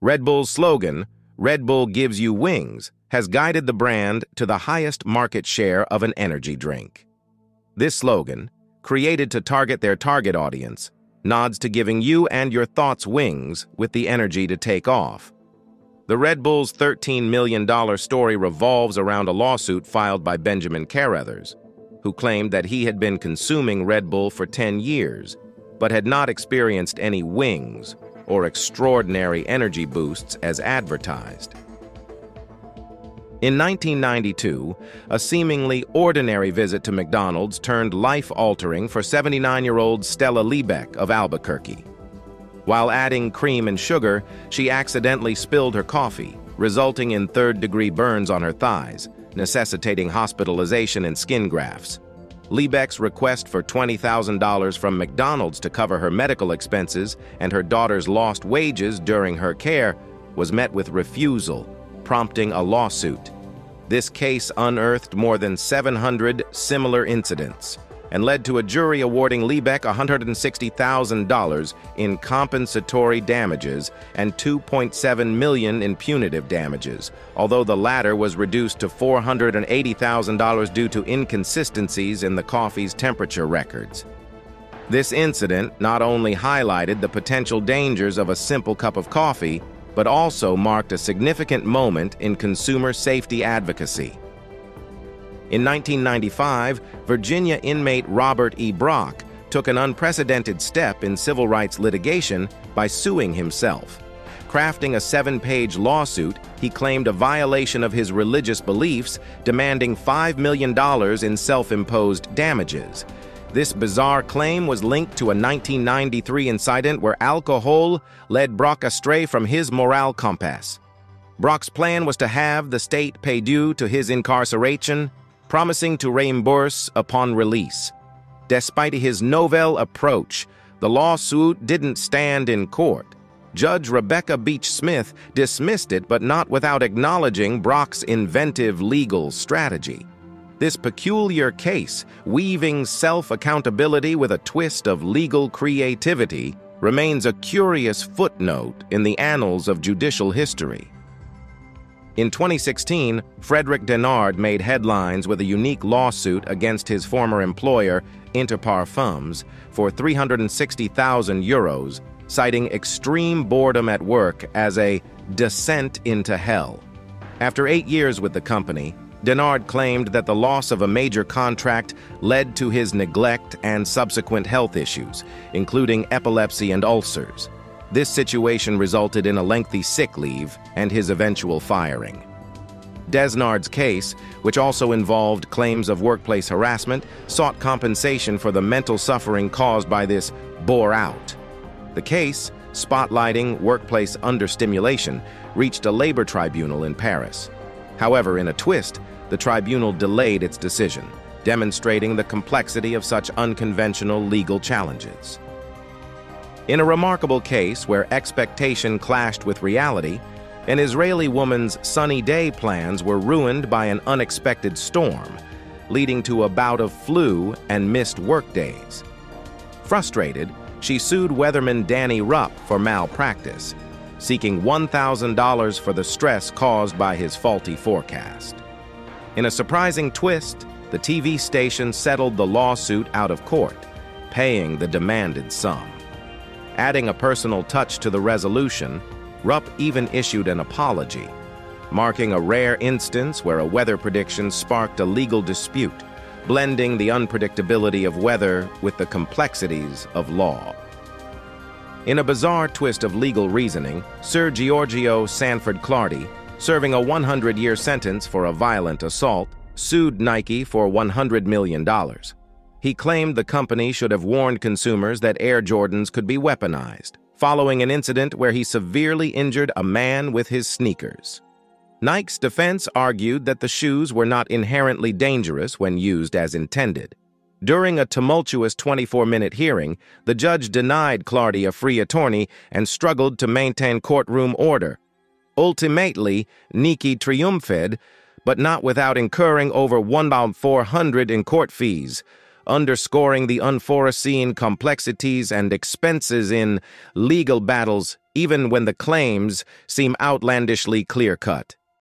Red Bull's slogan, Red Bull gives you wings, has guided the brand to the highest market share of an energy drink. This slogan, created to target their target audience, nods to giving you and your thoughts wings with the energy to take off. The Red Bull's $13 million story revolves around a lawsuit filed by Benjamin Careathers, who claimed that he had been consuming Red Bull for 10 years, but had not experienced any wings or extraordinary energy boosts as advertised. In 1992, a seemingly ordinary visit to McDonald's turned life-altering for 79-year-old Stella Liebeck of Albuquerque. While adding cream and sugar, she accidentally spilled her coffee, resulting in third-degree burns on her thighs, necessitating hospitalization and skin grafts. Liebeck's request for $20,000 from McDonald's to cover her medical expenses and her daughter's lost wages during her care was met with refusal, prompting a lawsuit. This case unearthed more than 700 similar incidents and led to a jury awarding Liebeck $160,000 in compensatory damages and 2.7 million in punitive damages, although the latter was reduced to $480,000 due to inconsistencies in the coffee's temperature records. This incident not only highlighted the potential dangers of a simple cup of coffee, but also marked a significant moment in consumer safety advocacy. In 1995, Virginia inmate Robert E. Brock took an unprecedented step in civil rights litigation by suing himself. Crafting a seven-page lawsuit, he claimed a violation of his religious beliefs, demanding $5 million in self-imposed damages. This bizarre claim was linked to a 1993 incident where alcohol led Brock astray from his moral compass. Brock's plan was to have the state pay due to his incarceration, promising to reimburse upon release. Despite his novel approach, the lawsuit didn't stand in court. Judge Rebecca Beach Smith dismissed it, but not without acknowledging Brock's inventive legal strategy. This peculiar case, weaving self-accountability with a twist of legal creativity, remains a curious footnote in the annals of judicial history. In 2016, Frederick Desnard made headlines with a unique lawsuit against his former employer, Interparfums, for 360,000 euros, citing extreme boredom at work as a descent into hell. After eight years with the company, Desnard claimed that the loss of a major contract led to his neglect and subsequent health issues, including epilepsy and ulcers. This situation resulted in a lengthy sick leave and his eventual firing. Desnard's case, which also involved claims of workplace harassment, sought compensation for the mental suffering caused by this bore out. The case, spotlighting workplace understimulation, reached a labor tribunal in Paris. However, in a twist, the tribunal delayed its decision, demonstrating the complexity of such unconventional legal challenges. In a remarkable case where expectation clashed with reality, an Israeli woman's sunny day plans were ruined by an unexpected storm, leading to a bout of flu and missed workdays. Frustrated, she sued weatherman Danny Rupp for malpractice, seeking $1,000 for the stress caused by his faulty forecast. In a surprising twist, the TV station settled the lawsuit out of court, paying the demanded sum. Adding a personal touch to the resolution, Rupp even issued an apology, marking a rare instance where a weather prediction sparked a legal dispute, blending the unpredictability of weather with the complexities of law. In a bizarre twist of legal reasoning, Sir Giorgio Sanford Clardy, serving a 100-year sentence for a violent assault, sued Nike for $100 million. He claimed the company should have warned consumers that Air Jordans could be weaponized, following an incident where he severely injured a man with his sneakers. Nike's defense argued that the shoes were not inherently dangerous when used as intended. During a tumultuous 24-minute hearing, the judge denied Clardy a free attorney and struggled to maintain courtroom order. Ultimately, Nike triumphed, but not without incurring over 1,400 in court fees, underscoring the unforeseen complexities and expenses in legal battles even when the claims seem outlandishly clear-cut.